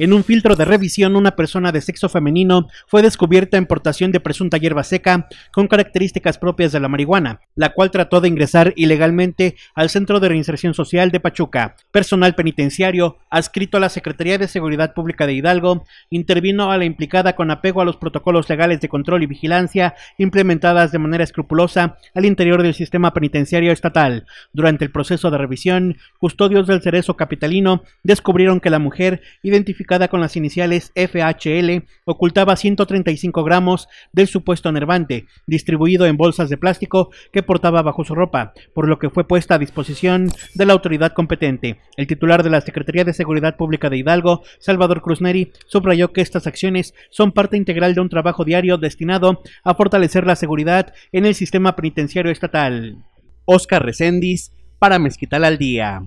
En un filtro de revisión, una persona de sexo femenino fue descubierta en portación de presunta hierba seca con características propias de la marihuana, la cual trató de ingresar ilegalmente al Centro de Reinserción Social de Pachuca. Personal penitenciario, adscrito a la Secretaría de Seguridad Pública de Hidalgo, intervino a la implicada con apego a los protocolos legales de control y vigilancia implementadas de manera escrupulosa al interior del sistema penitenciario estatal. Durante el proceso de revisión, custodios del Cerezo Capitalino descubrieron que la mujer identificó con las iniciales FHL ocultaba 135 gramos del supuesto nervante, distribuido en bolsas de plástico que portaba bajo su ropa, por lo que fue puesta a disposición de la autoridad competente. El titular de la Secretaría de Seguridad Pública de Hidalgo, Salvador Cruz-Neri, subrayó que estas acciones son parte integral de un trabajo diario destinado a fortalecer la seguridad en el sistema penitenciario estatal. Oscar Recendis, para Mezquital al Día.